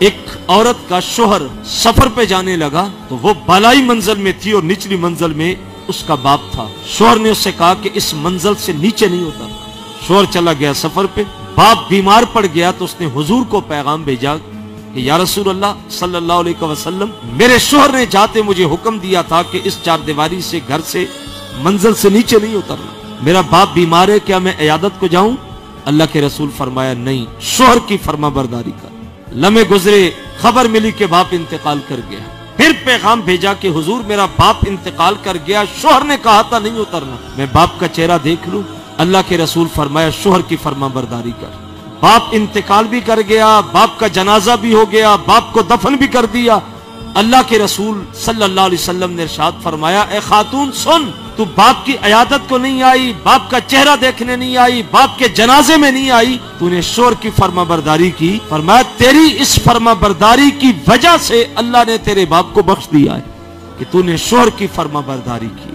ایک عورت کا شوہر سفر پہ جانے لگا تو وہ بالائی منزل میں تھی اور نچلی منزل میں اس کا باپ تھا۔ شوہر نے اس سے کہا کہ اس منزل سے نیچے نہیں ہوتا۔ شوہر چلا گیا سفر پہ۔ باپ بیمار پڑ گیا تو اس نے حضور کو پیغام بھیجا کہ یا رسول اللہ صلی اللہ علیہ وسلم، میرے شوہر نے جاتے مجھے حکم دیا تھا کہ اس چار دیواری سے گھر سے منزل سے نیچے نہیں اترنا۔ میرا باپ بیمار ہے، کیا میں عیادت کو جاؤں؟ اللہ کے رسول فرمایا، نہیں۔ شوہر کی فرما برداری کا لمحے گزرے خبر ملی کہ باپ انتقال کر گیا پھر پیغام بھیجا کہ حضور میرا باپ انتقال کر گیا، شوہر نے کہا تھا نہیں اترنا۔ میں باپ کا چہرہ دیکھ لوں، اللہ کے رسول فرمایا، شوہر کی فرما برداری کر۔ باپ انتقال بھی کر گیا، باپ کا جنازہ بھی ہو گیا، باپ کو دفن بھی کر دیا۔ اللہ کے رسول صلی اللہ علیہ وسلم نے ارشاد فرمایا، اے خاتون، سن۔ تو باپ کی عیادت کو نہیں آئی، باپ کا چہرہ دیکھنے نہیں آئی، باپ کے جنازے میں نہیں آئی۔ تو نے شور کی فرما برداری کی، فرمایا، تیری اس فرما برداری کی وجہ سے اللہ نے تیرے باپ کو بخش دیا ہے کہ تو نے شور کی فرما برداری کی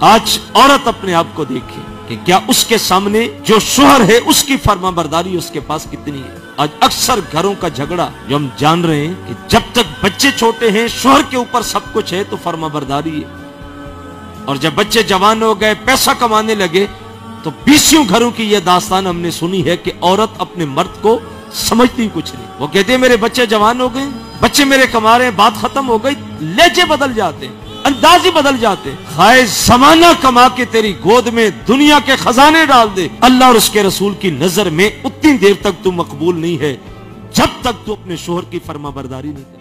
آج عورت اپنے آپ کو دیکھے کہ کیا اس کے سامنے جو شوہر ہے، اس کی فرما برداری اس کے پاس کتنی ہے؟ آج اکثر گھروں کا جھگڑا جو ہم جان رہے ہیں کہ جب تک بچے چھوٹے ہیں، شوہر کے اوپر سب کچھ ہے تو فرما برداری ہے۔ اور جب بچے جوان ہو گئے، پیسہ کمانے لگے، تو بیسیوں گھروں کی یہ داستان ہم نے سنی ہے کہ عورت اپنے مرد کو سمجھتی کچھ نہیں۔ وہ کہتے میرے بچے جوان ہو گئے، بچے میرے کما رہے ہیں، بات ختم ہو گئی، لہجے بدل جاتے ہیں انداز ہی بدل جاتے خواہ زمانہ کما کے تیری گود میں دنیا کے خزانے ڈال دے، اللہ اور اس کے رسول کی نظر میں اتنی دیر تک تو مقبول نہیں ہے، جب تک تو اپنے شوہر کی فرما برداری نہیں کر